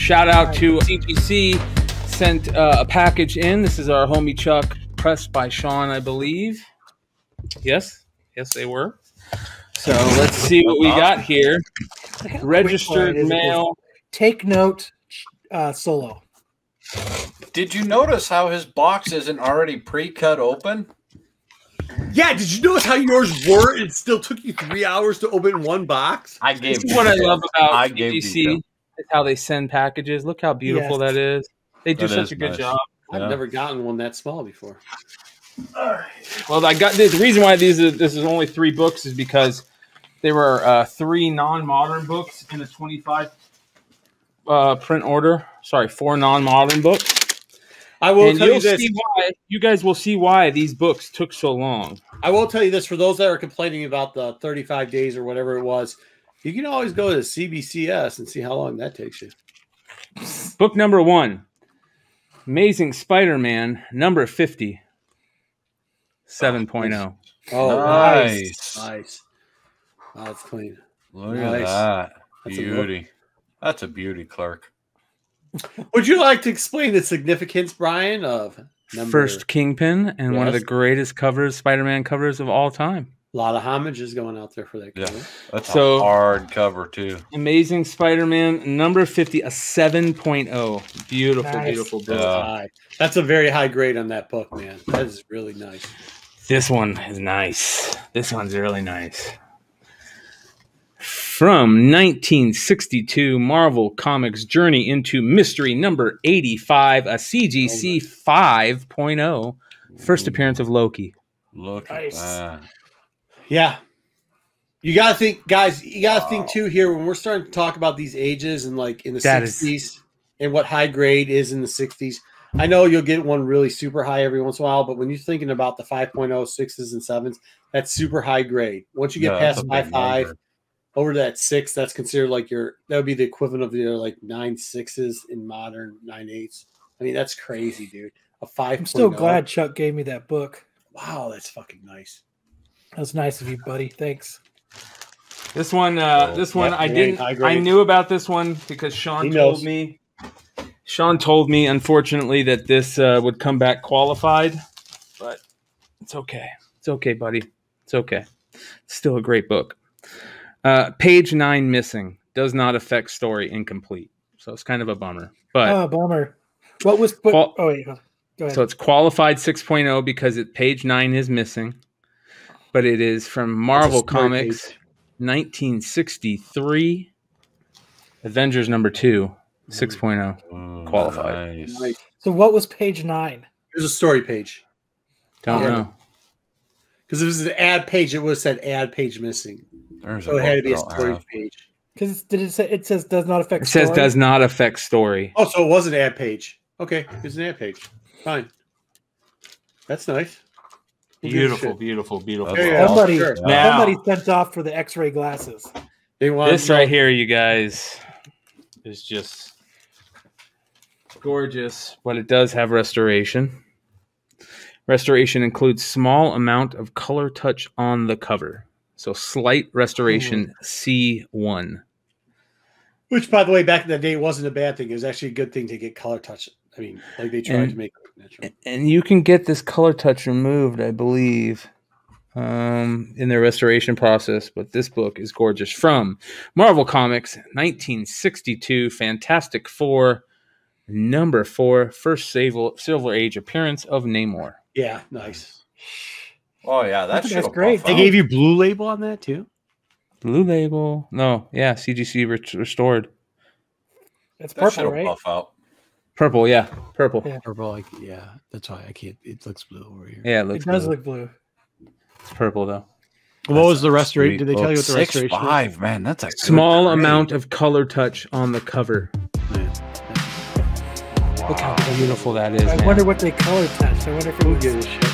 Shout out to CGC sent uh, a package in. This is our homie Chuck, pressed by Sean, I believe. Yes, yes, they were. So let's see what we got here. Registered mail. Take note, uh, solo. Did you notice how his box isn't already pre-cut open? Yeah, did you notice how yours were? It still took you three hours to open one box. I gave. This is what I love about I gave CGC. detail. Is how they send packages. Look how beautiful Yes. that is. They do That such a good nice. job. I've Yeah. never gotten one that small before. Well, I got this. The reason why these are, this is only three books is because there were uh, three non-modern books in a 25 uh, print order. Sorry, four non-modern books. I will and tell you'll you this. see why. You guys will see why these books took so long. I will tell you this for those that are complaining about the 35 days or whatever it was. You can always go to CBCS and see how long that takes you. Book number one, Amazing Spider-Man, number 50, 7.0. Oh, Nice. nice. Nice. Oh, that's clean. Look Nice. at that That's a beauty. That's a beauty, Clark. Would you like to explain the significance, Bryan, of number, First Kingpin and one of the greatest covers, Spider-Man covers of all time. A lot of homages going out there for that. Cover. Yeah. That's So- a hard cover too. Amazing Spider-Man number 50, a 7.0. Beautiful, Nice. beautiful book. Yeah. That's a very high grade on that book, man. That is really nice. This one is nice. This one's really nice. From 1962, Marvel Comics Journey into Mystery number 85, a CGC 5.0. oh. First appearance of Loki. Look Nice. at that. Yeah. You gotta think, guys. You gotta think too here when we're starting to talk about these ages and like in the That is- sixties and what high grade is in the sixties. I know you'll get one really super high every once in a while, but when you're thinking about the 5.0 sixes and sevens, that's super high grade. Once you get Yeah, that's past my five number. over to that six, that's considered like your that would be the equivalent of your like nine sixes in modern nine eights. I mean, that's crazy, dude. A five. I'm still oh. glad Chuck gave me that book. Wow, that's fucking nice. That was nice of you, buddy. Thanks. This one, uh, Oh, this one, yeah, I didn't. high I knew about this one because Sean He told knows. me. Sean told me, unfortunately, that this uh, would come back qualified, but it's okay. It's okay, buddy. It's okay. It's still a great book. Uh, page nine missing does not affect story incomplete, so it's kind of a bummer. But Oh, bummer. What was? But, Qual- oh wait, go ahead. so it's qualified 6.0 because it page nine is missing, but it is from Marvel It's a story Comics, page. 1963, Avengers number two, 6.0. Ooh, mm, Qualified. Nice. Nice. so what was page nine? There's a story page. Don't Yeah. know. Because if it was an ad page, it would have said ad page missing. There's So it had to be a book I don't story have. page. Because did it say it says does not affect? It says does not affect story. Oh, so it was an ad page. Okay, it's an ad page. Fine. That's nice. Who Beautiful, beautiful, beautiful. Yeah, yeah, Somebody, sure. Now- somebody sent off for the X-ray glasses. They want This right here, you guys, is just gorgeous, but it does have restoration. Restoration includes small amount of color touch on the cover. So slight restoration C1. Which, by the way, back in the day, wasn't a bad thing. It was actually a good thing to get color touch. I mean, like they tried And- to make it natural. And you can get this color touch removed, I believe, um, in their restoration process. But this book is gorgeous. From Marvel Comics, 1962, Fantastic Four, number four, first Silver, Silver Age appearance of Namor. Yeah, nice. Oh yeah, that That's great. They gave you blue label on that too. Blue label. No, yeah, CGC re- restored. It's That purple, right? buff out. Purple, yeah, purple. Yeah. Purple, like yeah, that's why I can't. It looks blue over here. Yeah, it It looks does blue. look blue. It's purple though. What was the Sweet restoration? Did they tell you what the book. Six restoration? was? five, man. That's a Small grade. amount of color touch on the cover. Man. Look how beautiful that is. I man. wonder what they color touched. I wonder if it Who was gives a shit?